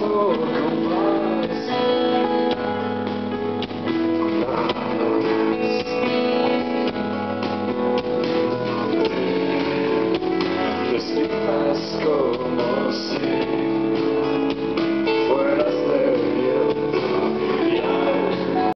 solo